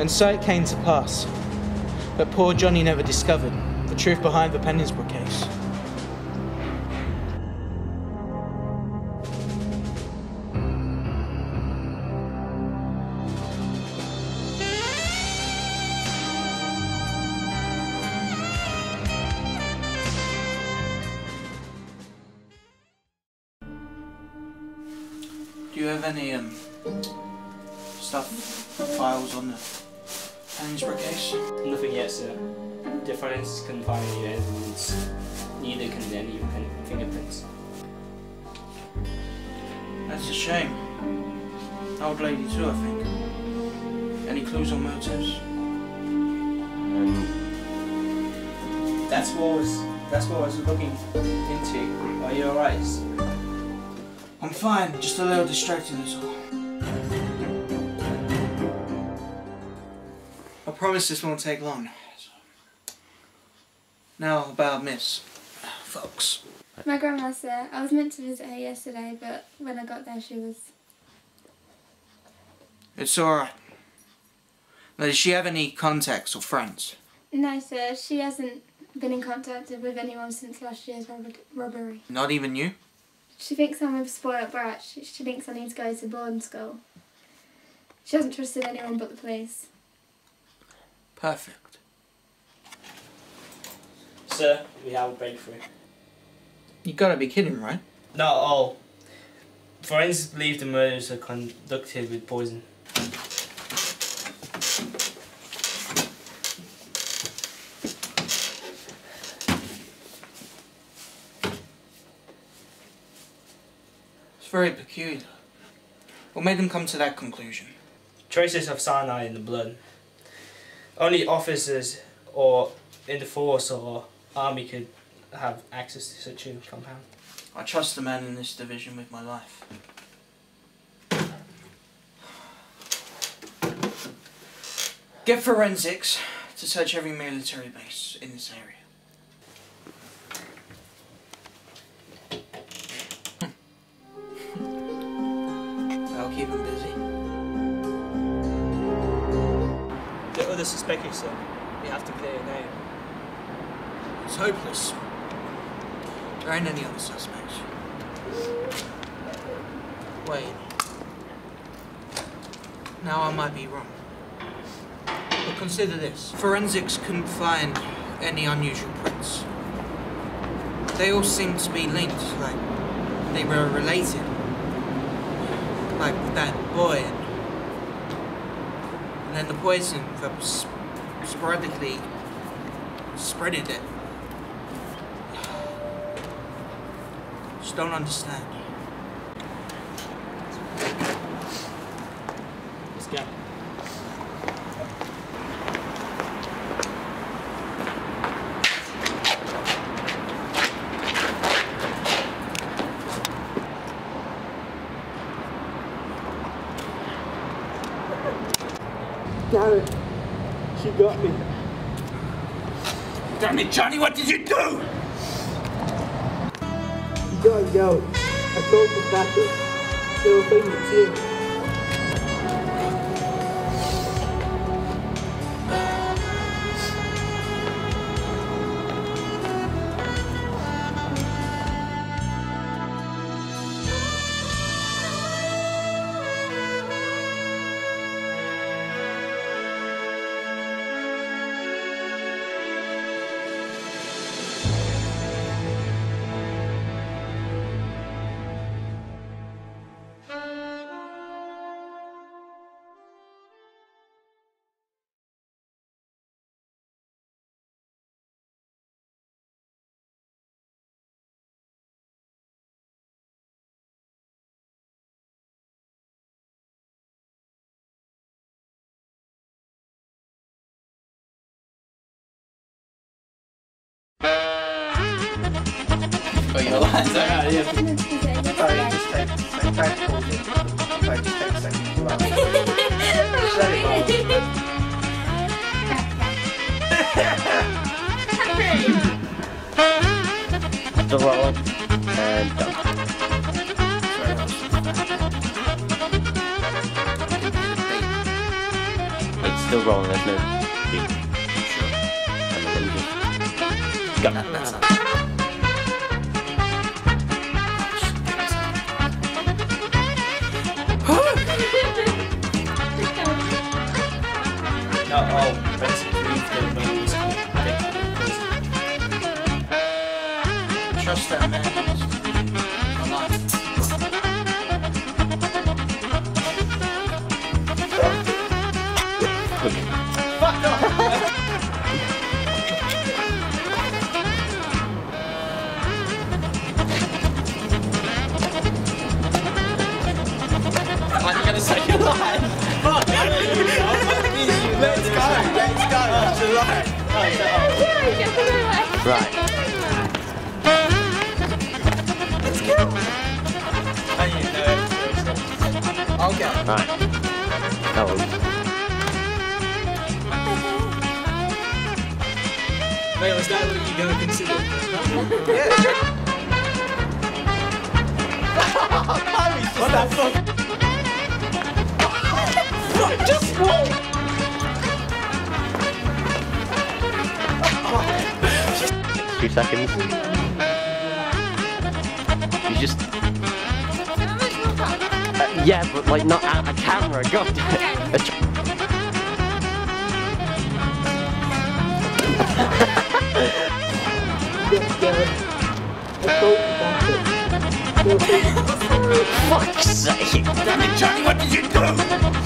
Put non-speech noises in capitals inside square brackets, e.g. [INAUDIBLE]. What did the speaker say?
And so it came to pass that poor Johnny never discovered the truth behind the Penningsbrook case. Do you have any um stuff files on the Penningsbrook case? Nothing yet, sir. The forensics couldn't find any evidence. Neither can any fin- fingerprints. That's a shame. Old lady too, I think. Any clues on motives? Um, that's what I was. That's what I was looking into. Are you alright? I'm fine, just a little distracted is all. Promise this won't take long. Now about Miss Fox. My grandma's there. I was meant to visit her yesterday, but when I got there, she was. It's alright. Now, does she have any contacts or friends? No, sir. She hasn't been in contact with anyone since last year's rob- robbery. Not even you? She thinks I'm a spoiled brat. She, she thinks I need to go to boarding school. She hasn't trusted anyone but the police. Perfect. Sir, we have a breakthrough. You gotta be kidding, right? Not all. Forensics believe the murders are conducted with poison. It's very peculiar. What made them come to that conclusion? Traces of cyanide in the blood. Only officers or in the force or army could have access to such a compound. I trust the man in this division with my life. Get forensics to search every military base in this area. Other suspected, um, sir. We have to clear your name. It's hopeless. There ain't any other suspects. Wait. Now I might be wrong. But consider this. Forensics couldn't find any unusual prints. They all seem to be linked, like they were related. Like that boy and, then the poison that was sporadically spreading it. [SIGHS] Just don't understand. Let's go. Damn it. She got me. Damn it, Johnny, what did you do? You gotta go. I told the doctor. They were too. Oh, your lines are I was meant to visit her Sorry, just take, take take it off. The Wait. still rolling. No. You, sure? Go. Right. Right. I didn't know it. I'll go. Right. That was. Wait, was that what you gonna consider? Yeah. [LAUGHS] What the fuck? Just roll! Two seconds. You just. Uh, yeah, but like not out of camera. God damn. it. Get scared. Assault the battle. Still famous. Fuck's sake. Damn it, Johnny, what did you do?